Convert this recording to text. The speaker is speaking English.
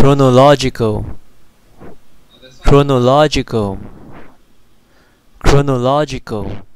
chronological. Chronological. Chronological.